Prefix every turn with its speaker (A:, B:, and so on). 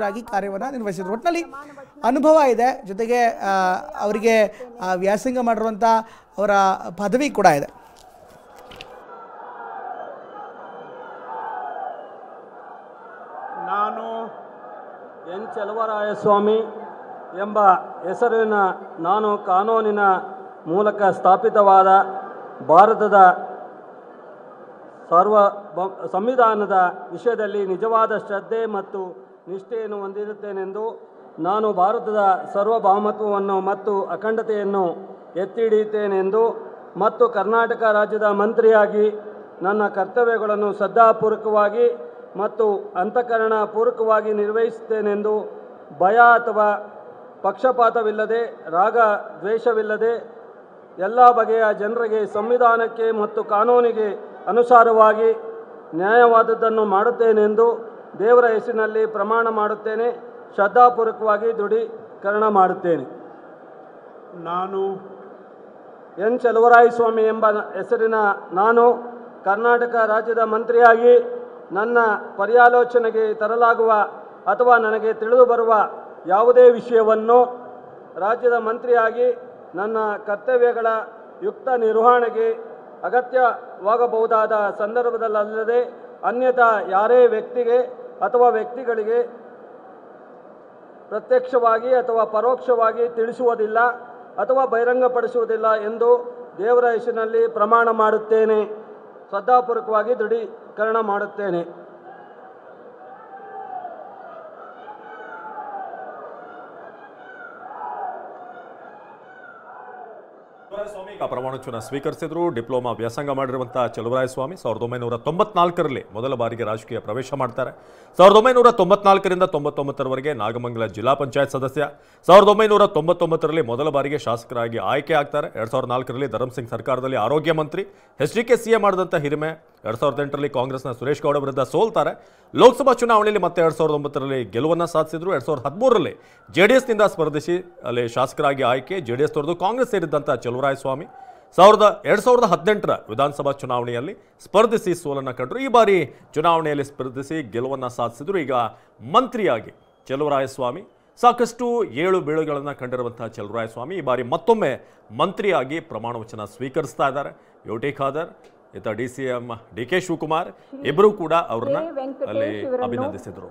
A: ಶಾಸಕರಾಗಿ ಕಾರ್ಯವನ್ನು ನಿರ್ವಹಿಸಿದರು. ಒಟ್ಟಿನಲ್ಲಿ ಅನುಭವ ಇದೆ. ಜೊತೆಗೆ ಅವರಿಗೆ ವ್ಯಾಸಂಗ ಮಾಡಿರುವಂಥ ಅವರ ಪದವಿ ಕೂಡ ಇದೆ.
B: ನಾನು ಎನ್. ಚಲವರಾಯಸ್ವಾಮಿ ಎಂಬ ಹೆಸರಿನ, ನಾನು ಕಾನೂನಿನ ಮೂಲಕ ಸ್ಥಾಪಿತವಾದ ಭಾರತದ ಸರ್ವ ಸಂವಿಧಾನದ ವಿಷಯದಲ್ಲಿ ನಿಜವಾದ ಶ್ರದ್ಧೆ ಮತ್ತು ನಿಷ್ಠೆಯನ್ನು ಹೊಂದಿರುತ್ತೇನೆಂದು ನಾನು ಭಾರತದ ಸಾರ್ವಭೌಮತ್ವವನ್ನು ಮತ್ತು ಅಖಂಡತೆಯನ್ನು ಎತ್ತಿ ಹಿಡಿಯುತ್ತೇನೆಂದು ಮತ್ತು ಕರ್ನಾಟಕ ರಾಜ್ಯದ ಮಂತ್ರಿಯಾಗಿ ನನ್ನ ಕರ್ತವ್ಯಗಳನ್ನು ಶ್ರದ್ಧಾಪೂರ್ವಕವಾಗಿ ಮತ್ತು ಅಂತಃಕರಣ ಪೂರ್ವಕವಾಗಿ ನಿರ್ವಹಿಸುತ್ತೇನೆಂದು ಭಯ ಅಥವಾ ಪಕ್ಷಪಾತವಿಲ್ಲದೆ, ರಾಗ ದ್ವೇಷವಿಲ್ಲದೆ ಎಲ್ಲ ಬಗೆಯ ಜನರಿಗೆ ಸಂವಿಧಾನಕ್ಕೆ ಮತ್ತು ಕಾನೂನಿಗೆ ಅನುಸಾರವಾಗಿ ನ್ಯಾಯವಾದದ್ದನ್ನು ಮಾಡುತ್ತೇನೆಂದು ದೇವರ ಹೆಸರಿನಲ್ಲಿ ಪ್ರಮಾಣ ಮಾಡುತ್ತೇನೆ ಶ್ರದ್ಧಾಪೂರ್ವಕವಾಗಿ ದೃಢೀಕರಣ ಮಾಡುತ್ತೇನೆ.
C: ನಾನು
B: ಎನ್ ಚಲುವರಾಯಸ್ವಾಮಿ ಎಂಬ ಹೆಸರಿನ ನಾನು ಕರ್ನಾಟಕ ರಾಜ್ಯದ ಮಂತ್ರಿಯಾಗಿ ನನ್ನ ಪರ್ಯಾಲೋಚನೆಗೆ ತರಲಾಗುವ ಅಥವಾ ನನಗೆ ತಿಳಿದು ಬರುವ ಯಾವುದೇ ವಿಷಯವನ್ನು ರಾಜ್ಯದ ಮಂತ್ರಿಯಾಗಿ ನನ್ನ ಕರ್ತವ್ಯಗಳ ಯುಕ್ತ ನಿರ್ವಹಣೆಗೆ ಅಗತ್ಯವಾಗಬಹುದಾದ ಸಂದರ್ಭದಲ್ಲದೆ ಅನ್ಯಥಾ ಯಾರೇ ವ್ಯಕ್ತಿಗೆ ಅಥವಾ ವ್ಯಕ್ತಿಗಳಿಗೆ ಪ್ರತ್ಯಕ್ಷವಾಗಿ ಅಥವಾ ಪರೋಕ್ಷವಾಗಿ ತಿಳಿಸುವುದಿಲ್ಲ ಅಥವಾ ಬಹಿರಂಗಪಡಿಸುವುದಿಲ್ಲ ಎಂದು ದೇವರ ಹೆಸರಿನಲ್ಲಿ ಪ್ರಮಾಣ ಮಾಡುತ್ತೇನೆ. ಶ್ರದ್ಧಾಪೂರ್ವಕವಾಗಿ ದೃಢೀಕರಣ ಮಾಡುತ್ತೇನೆ.
D: ಸ್ವಾಮಿ ಈಗ ಪ್ರಮಾಣ ಸ್ವೀಕರಿಸಿದ್ರು, ಡಿಪ್ಲೊಮಾ ವ್ಯಾಸಂಗ ಮಾಡಿರುವಂತಹ ಚಲುವರಾಯಸ್ವಾಮಿ ಸಾವಿರದ ಒಂಬೈನೂರ ತೊಂಬತ್ನಾಲ್ಕರಲ್ಲಿ ಮೊದಲ ಬಾರಿಗೆ ರಾಜಕೀಯ ಪ್ರವೇಶ ಮಾಡ್ತಾರೆ. ಸಾವಿರದ ಒಂಬೈನೂರ ತೊಂಬತ್ನಾಲ್ಕರಿಂದ ತೊಂಬತ್ತೊಂಬತ್ತರವರೆಗೆ ನಾಗಮಂಗಲ ಜಿಲ್ಲಾ ಪಂಚಾಯತ್ ಸದಸ್ಯ. ಸಾವಿರದ ಒಂಬೈನೂರ ತೊಂಬತ್ತೊಂಬತ್ತರಲ್ಲಿ ಮೊದಲ ಬಾರಿಗೆ ಶಾಸಕರಾಗಿ ಆಯ್ಕೆ ಆಗ್ತಾರೆ. ಎರಡ್ ಸಾವಿರದ ನಾಲ್ಕರಲ್ಲಿ ಧರ್ಮಸಿಂಗ್ ಸಿಂಗ್ ಸರ್ಕಾರದಲ್ಲಿ ಆರೋಗ್ಯ ಮಂತ್ರಿ. H D K C A ಮಾಡಿದಂಥ ಹಿರಿಮೆ. ಎರಡ್ ಸಾವಿರದ ಎಂಟರಲ್ಲಿ ಕಾಂಗ್ರೆಸ್ನ ಸುರೇಶ್ ಗೌಡ ವಿರುದ್ಧ ಸೋಲ್ತಾರೆ. ಲೋಕಸಭಾ ಚುನಾವಣೆಯಲ್ಲಿ ಮತ್ತೆ ಎರಡ್ ಸಾವಿರದ ಒಂಬತ್ತರಲ್ಲಿ ಗೆಲುವನ್ನು ಸಾಧಿಸಿದ್ರು. ಎರಡ್ ಸಾವಿರದ ಹದಿಮೂರರಲ್ಲಿ ಜೆ ಡಿ ಸ್ಪರ್ಧಿಸಿ ಅಲ್ಲಿ ಶಾಸಕರಾಗಿ ಆಯ್ಕೆ ಜೆ ಡಿ ಎಸ್ ತೊರೆದು ಕಾಂಗ್ರೆಸ್ ಸೇರಿದ್ದಂಥ ಚಲುವರಾಯಸ್ವಾಮಿ. ಸಾವಿರದ ಎರಡು ಸಾವಿರದ ಹದಿನೆಂಟರ ವಿಧಾನಸಭಾ ಚುನಾವಣೆಯಲ್ಲಿ ಸ್ಪರ್ಧಿಸಿ ಸೋಲನ್ನು ಕಂಡರು. ಈ ಬಾರಿ ಚುನಾವಣೆಯಲ್ಲಿ ಸ್ಪರ್ಧಿಸಿ ಗೆಲುವನ್ನು ಸಾಧಿಸಿದ್ರು. ಈಗ ಮಂತ್ರಿಯಾಗಿ ಚಲುವರಾಯಸ್ವಾಮಿ. ಸಾಕಷ್ಟು ಏಳು ಬೀಳುಗಳನ್ನು ಕಂಡಿರುವಂತಹ ಚಲುವರಾಯಸ್ವಾಮಿ ಈ ಬಾರಿ ಮತ್ತೊಮ್ಮೆ ಮಂತ್ರಿಯಾಗಿ ಪ್ರಮಾಣ ವಚನ ಸ್ವೀಕರಿಸ್ತಾ ಇದ್ದಾರೆ. ಯೋಟಿ ಖಾದರ್ ಇತ್ತ D C M D K Shivakumar ಇಬ್ಬರೂ ಕೂಡ ಅವ್ರನ್ನ ಅಲ್ಲಿ ಅಭಿನಂದಿಸಿದರು.